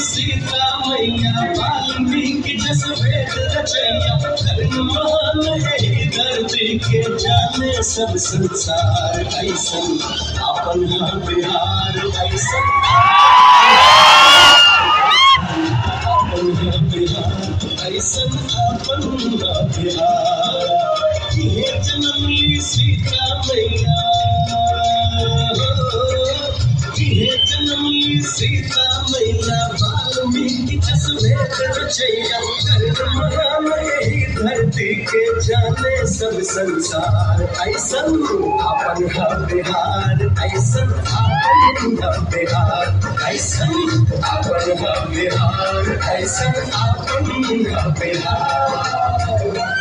सीता मैया वाल्मीकि जस वेद रचैया के जाने सब संसार ऐसा अपन बिहार ऐसा ये जननी सीता मैया ये जननी सीता मैया वाल्मीकि जस रचैया धरती के जाने सब संसार ऐसन अपन बिहार ऐसन अपन बिहार ऐसन अपन बिहार ऐसन अपन बिहार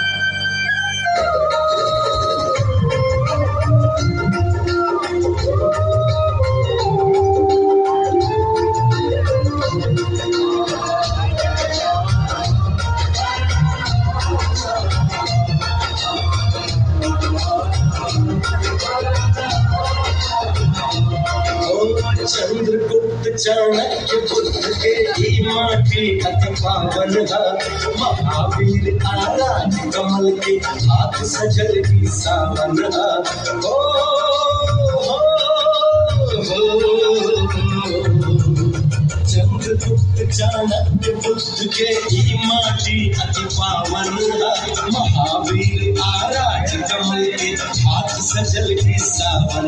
चंद्रगुप्त चाणक्य बुद्ध के ही माटी अति पावन है। महावीर आराज कमल के हाथ सजल की सावन हो, चंद्रगुप्त चाणक्य बुद्ध के ही माटी अति पावन महावीर आराज कमल के हाथ सजल की सावन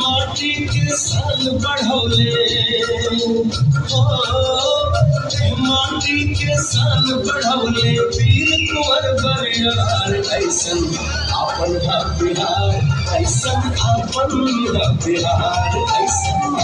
माटी के सन बढ़ौले। माटी के सन बढ़ौले। वीर कुंवर बरियार, ऐसन अपन हा बिहार, ऐसन अपन बिहार, ऐसन